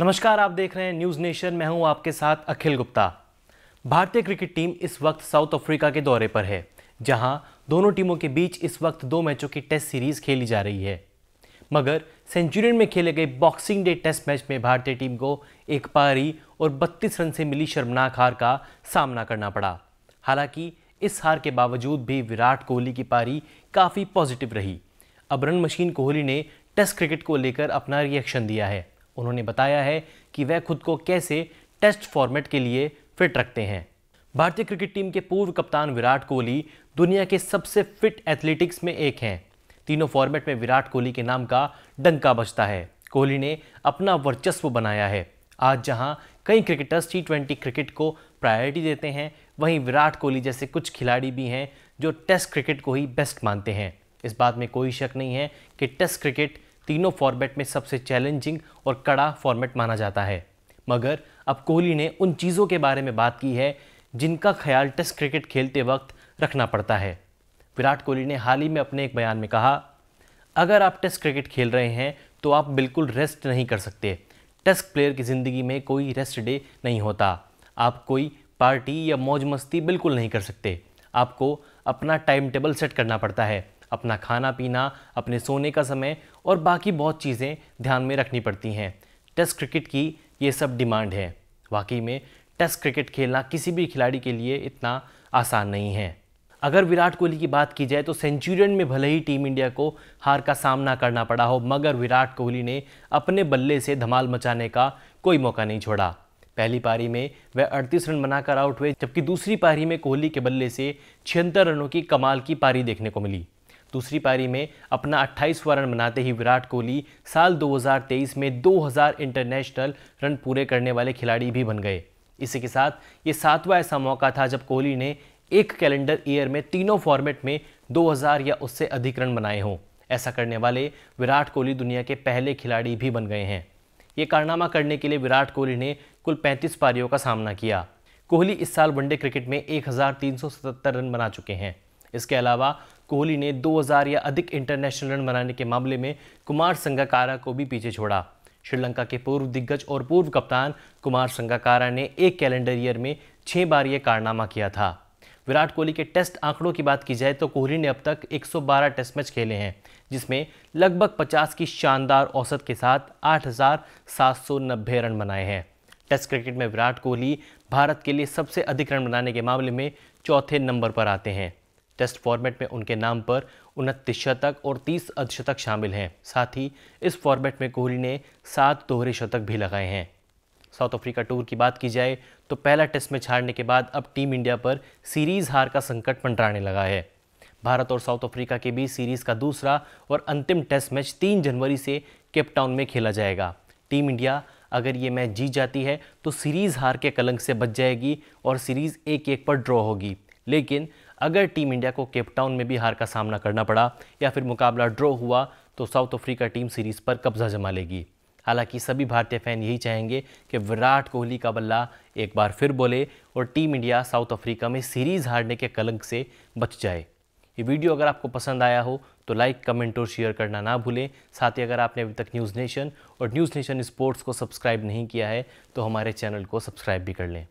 नमस्कार, आप देख रहे हैं न्यूज़ नेशन। मैं हूँ आपके साथ अखिल गुप्ता। भारतीय क्रिकेट टीम इस वक्त साउथ अफ्रीका के दौरे पर है, जहाँ दोनों टीमों के बीच इस वक्त दो मैचों की टेस्ट सीरीज़ खेली जा रही है। मगर सेंचुरियन में खेले गए बॉक्सिंग डे टेस्ट मैच में भारतीय टीम को एक पारी और 32 रन से मिली शर्मनाक हार का सामना करना पड़ा। हालाँकि इस हार के बावजूद भी विराट कोहली की पारी काफ़ी पॉजिटिव रही। अब रन मशीन कोहली ने टेस्ट क्रिकेट को लेकर अपना रिएक्शन दिया है। उन्होंने बताया है कि वह खुद को कैसे टेस्ट फॉर्मेट के लिए फिट रखते हैं। भारतीय क्रिकेट टीम के पूर्व कप्तान विराट कोहली दुनिया के सबसे फिट एथलेटिक्स में एक हैं। तीनों फॉर्मेट में विराट कोहली के नाम का डंका बजता है। कोहली ने अपना वर्चस्व बनाया है। आज जहाँ कई क्रिकेटर्स टी ट्वेंटी क्रिकेट को प्रायोरिटी देते हैं, वहीं विराट कोहली जैसे कुछ खिलाड़ी भी हैं जो टेस्ट क्रिकेट को ही बेस्ट मानते हैं। इस बात में कोई शक नहीं है कि टेस्ट क्रिकेट तीनों फॉर्मेट में सबसे चैलेंजिंग और कड़ा फॉर्मेट माना जाता है। मगर अब कोहली ने उन चीज़ों के बारे में बात की है, जिनका ख्याल टेस्ट क्रिकेट खेलते वक्त रखना पड़ता है। विराट कोहली ने हाल ही में अपने एक बयान में कहा, अगर आप टेस्ट क्रिकेट खेल रहे हैं तो आप बिल्कुल रेस्ट नहीं कर सकते। टेस्ट प्लेयर की ज़िंदगी में कोई रेस्ट डे नहीं होता। आप कोई पार्टी या मौज मस्ती बिल्कुल नहीं कर सकते। आपको अपना टाइम टेबल सेट करना पड़ता है। अपना खाना पीना, अपने सोने का समय और बाकी बहुत चीज़ें ध्यान में रखनी पड़ती हैं। टेस्ट क्रिकेट की ये सब डिमांड है। वाकई में टेस्ट क्रिकेट खेलना किसी भी खिलाड़ी के लिए इतना आसान नहीं है। अगर विराट कोहली की बात की जाए तो सेंचुरियन में भले ही टीम इंडिया को हार का सामना करना पड़ा हो, मगर विराट कोहली ने अपने बल्ले से धमाल मचाने का कोई मौका नहीं छोड़ा। पहली पारी में वह 38 रन बनाकर आउट हुए, जबकि दूसरी पारी में कोहली के बल्ले से छिहत्तर रनों की कमाल की पारी देखने को मिली। दूसरी पारी में अपना अट्ठाईसवां रन बनाते ही विराट कोहली साल 2023 में 2000 इंटरनेशनल रन पूरे करने वाले खिलाड़ी भी बन गए। इसी के साथ ये सातवां ऐसा मौका था जब कोहली ने एक कैलेंडर ईयर में तीनों फॉर्मेट में 2000 या उससे अधिक रन बनाए हों। ऐसा करने वाले विराट कोहली दुनिया के पहले खिलाड़ी भी बन गए हैं। ये कारनामा करने के लिए विराट कोहली ने कुल 35 पारियों का सामना किया। कोहली इस साल वनडे क्रिकेट में एक हज़ार तीन सौ सतहत्तर रन बना चुके हैं। इसके अलावा कोहली ने 2000 या अधिक इंटरनेशनल रन बनाने के मामले में कुमार संगाकारा को भी पीछे छोड़ा। श्रीलंका के पूर्व दिग्गज और पूर्व कप्तान कुमार संगाकारा ने एक कैलेंडर ईयर में छः बार यह कारनामा किया था। विराट कोहली के टेस्ट आंकड़ों की बात की जाए तो कोहली ने अब तक 112 टेस्ट मैच खेले हैं जिसमें लगभग 50 की शानदार औसत के साथ 8,790 रन बनाए हैं। टेस्ट क्रिकेट में विराट कोहली भारत के लिए सबसे अधिक रन बनाने के मामले में चौथे नंबर पर आते हैं। टेस्ट फॉर्मेट में उनके नाम पर उनतीस शतक और तीस अर्धशतक शामिल हैं। साथ ही इस फॉर्मेट में कोहली ने सात दोहरे शतक भी लगाए हैं। साउथ अफ्रीका टूर की बात की जाए तो पहला टेस्ट मैच हारने के बाद अब टीम इंडिया पर सीरीज़ हार का संकट मंडराने लगा है। भारत और साउथ अफ्रीका के बीच सीरीज़ का दूसरा और अंतिम टेस्ट मैच तीन जनवरी से केपटाउन में खेला जाएगा। टीम इंडिया, अगर ये मैच जीत जाती है तो सीरीज़ हार के कलंक से बच जाएगी और सीरीज़ एक एक पर ड्रॉ होगी। लेकिन अगर टीम इंडिया को केपटाउन में भी हार का सामना करना पड़ा या फिर मुकाबला ड्रॉ हुआ तो साउथ अफ्रीका टीम सीरीज़ पर कब्जा जमा लेगी। हालाँकि सभी भारतीय फ़ैन यही चाहेंगे कि विराट कोहली का बल्ला एक बार फिर बोले और टीम इंडिया साउथ अफ्रीका में सीरीज़ हारने के कलंक से बच जाए। ये वीडियो अगर आपको पसंद आया हो तो लाइक, कमेंट और शेयर करना ना भूलें। साथ ही अगर आपने अभी तक न्यूज़ नेशन और न्यूज़ नेशन स्पोर्ट्स को सब्सक्राइब नहीं किया है तो हमारे चैनल को सब्सक्राइब भी कर लें।